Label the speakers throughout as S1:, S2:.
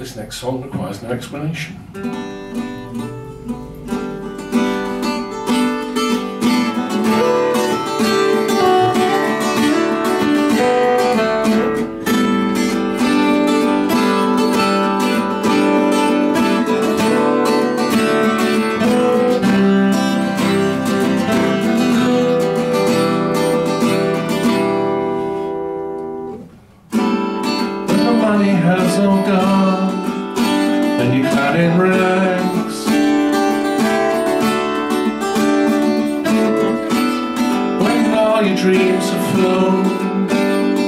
S1: This next song requires no explanation. Dreams have flown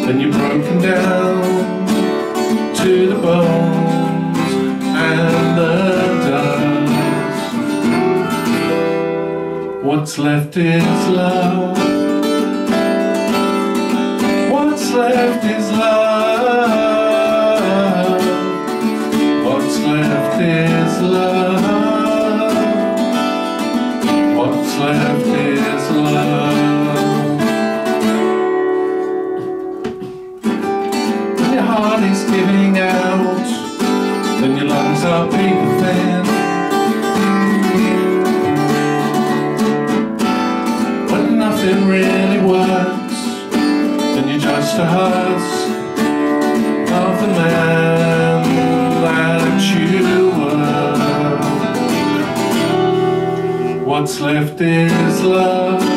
S1: and you're broken down to the bones and the dust. What's left is love. What's left is love. What's left is love. What's left is heart is giving out, then your lungs are paper thin. When nothing really works, then you're just a husk of the man that you were. What's left is love.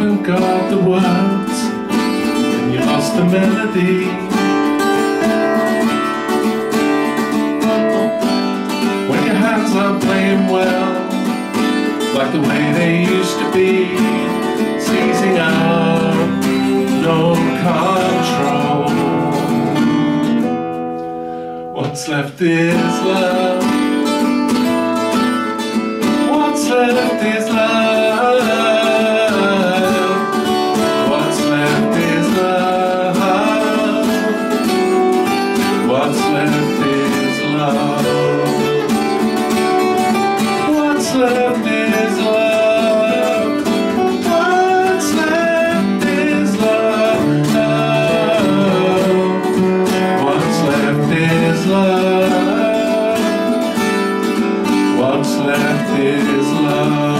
S1: Haven't got the words, and you lost the melody. When your hands aren't playing well, like the way they used to be, seizing up, no control. What's left is love. What's left is love. his love.